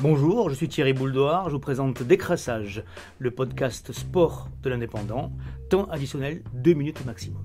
Bonjour, je suis Thierry Bouldoir, je vous présente Décrassage, le podcast sport de l'indépendant, temps additionnel 2 minutes maximum.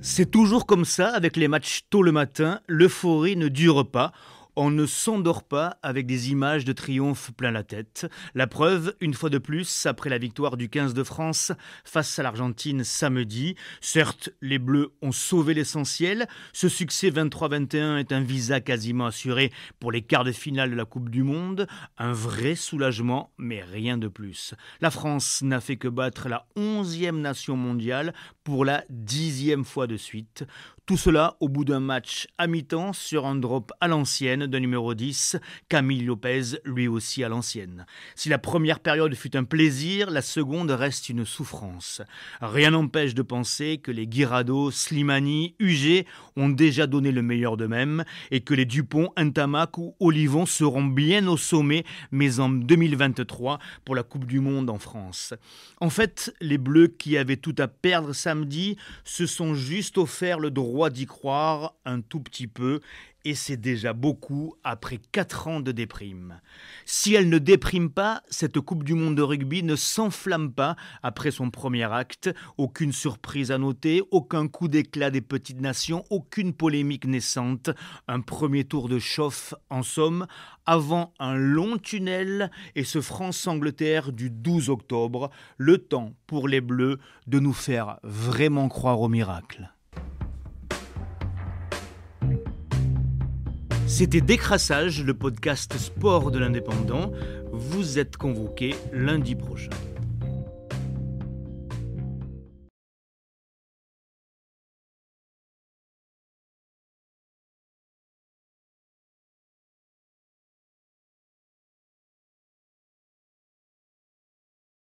C'est toujours comme ça avec les matchs tôt le matin, l'euphorie ne dure pas. On ne s'endort pas avec des images de triomphe plein la tête. La preuve, une fois de plus, après la victoire du 15 de France face à l'Argentine samedi. Certes, les Bleus ont sauvé l'essentiel. Ce succès 23-21 est un visa quasiment assuré pour les quarts de finale de la Coupe du Monde. Un vrai soulagement, mais rien de plus. La France n'a fait que battre la onzième nation mondiale pour la dixième fois de suite. Tout cela au bout d'un match à mi-temps sur un drop à l'ancienne de numéro 10, Camille Lopez, lui aussi à l'ancienne. Si la première période fut un plaisir, la seconde reste une souffrance. Rien n'empêche de penser que les Guirado, Slimani, UG ont déjà donné le meilleur d'eux-mêmes et que les Dupont, Intamac ou Olivon seront bien au sommet, mais en 2023 pour la Coupe du Monde en France. En fait, les Bleus qui avaient tout à perdre samedi se sont juste offert le droit d'y croire un tout petit peu, et c'est déjà beaucoup après 4 ans de déprime. Si elle ne déprime pas, cette Coupe du Monde de rugby ne s'enflamme pas après son premier acte, aucune surprise à noter, aucun coup d'éclat des petites nations, aucune polémique naissante, un premier tour de chauffe en somme, avant un long tunnel et ce France-Angleterre du 12 octobre, le temps pour les Bleus de nous faire vraiment croire au miracle. C'était Décrassage, le podcast sport de l'indépendant. Vous êtes convoqué lundi prochain.